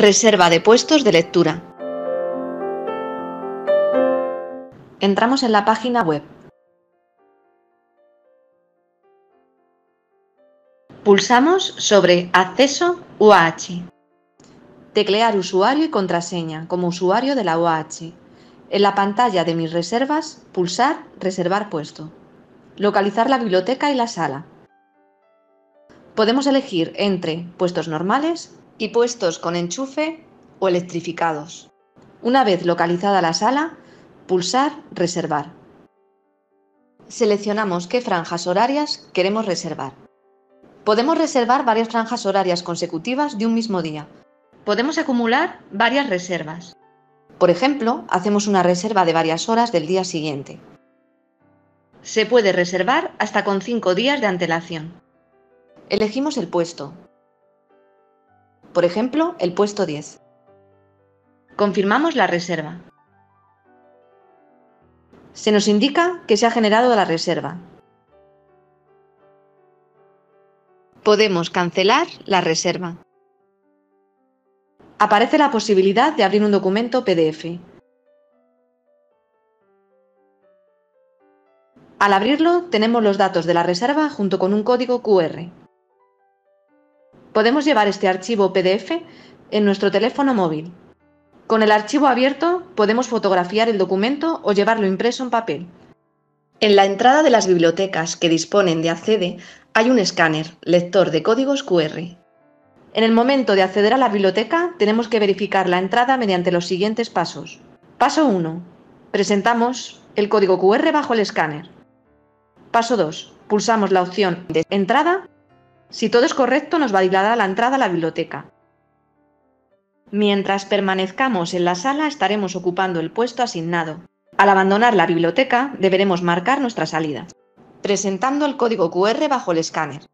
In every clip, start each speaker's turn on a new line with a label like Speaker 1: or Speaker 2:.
Speaker 1: Reserva de puestos de lectura. Entramos en la página web. Pulsamos sobre Acceso UAH. Teclear usuario y contraseña como usuario de la UAH. En la pantalla de mis reservas, pulsar Reservar puesto. Localizar la biblioteca y la sala. Podemos elegir entre puestos normales y puestos con enchufe o electrificados. Una vez localizada la sala, pulsar Reservar. Seleccionamos qué franjas horarias queremos reservar. Podemos reservar varias franjas horarias consecutivas de un mismo día. Podemos acumular varias reservas. Por ejemplo, hacemos una reserva de varias horas del día siguiente. Se puede reservar hasta con 5 días de antelación. Elegimos el puesto. Por ejemplo, el puesto 10. Confirmamos la reserva. Se nos indica que se ha generado la reserva. Podemos cancelar la reserva. Aparece la posibilidad de abrir un documento PDF. Al abrirlo tenemos los datos de la reserva junto con un código QR. Podemos llevar este archivo PDF en nuestro teléfono móvil. Con el archivo abierto podemos fotografiar el documento o llevarlo impreso en papel. En la entrada de las bibliotecas que disponen de Accede hay un escáner, lector de códigos QR. En el momento de acceder a la biblioteca tenemos que verificar la entrada mediante los siguientes pasos. Paso 1. Presentamos el código QR bajo el escáner. Paso 2. Pulsamos la opción de entrada si todo es correcto, nos validará la entrada a la biblioteca. Mientras permanezcamos en la sala, estaremos ocupando el puesto asignado. Al abandonar la biblioteca, deberemos marcar nuestra salida, presentando el código QR bajo el escáner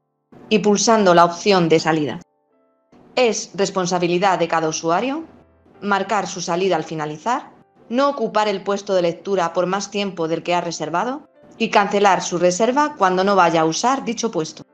Speaker 1: y pulsando la opción de salida. Es responsabilidad de cada usuario marcar su salida al finalizar, no ocupar el puesto de lectura por más tiempo del que ha reservado y cancelar su reserva cuando no vaya a usar dicho puesto.